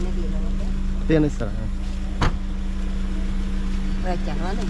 పానీ తీయలేదు తీయనిస్తారా వచ్చాను వాళ్ళు